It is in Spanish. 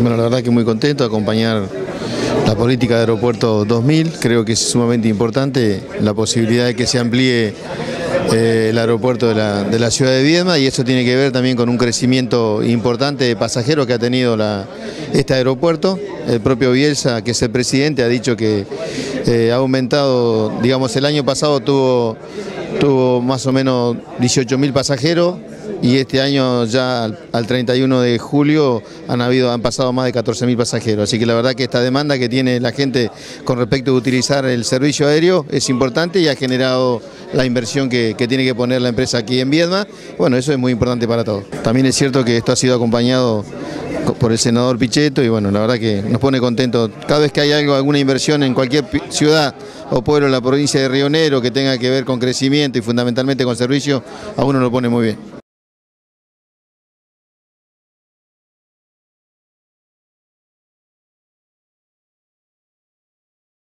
Bueno, la verdad que muy contento de acompañar la política de Aeropuerto 2000. Creo que es sumamente importante la posibilidad de que se amplíe eh, el aeropuerto de la, ciudad de Viedma y eso tiene que ver también con un crecimiento importante de pasajeros que ha tenido este aeropuerto. El propio Bielsa, que es el presidente, ha dicho que eh, ha aumentado, digamos, el año pasado tuvo, tuvo más o menos 18 mil pasajeros, y este año ya al 31 de julio han, habido, han pasado más de 14.000 pasajeros. Así que la verdad que esta demanda que tiene la gente con respecto a utilizar el servicio aéreo es importante y ha generado la inversión que, tiene que poner la empresa aquí en Viedma. Bueno, eso es muy importante para todos. También es cierto que esto ha sido acompañado por el senador Pichetto y bueno, la verdad que nos pone contentos. Cada vez que hay algo, alguna inversión en cualquier ciudad o pueblo en la provincia de Río Negro que tenga que ver con crecimiento y fundamentalmente con servicio, a uno lo pone muy bien.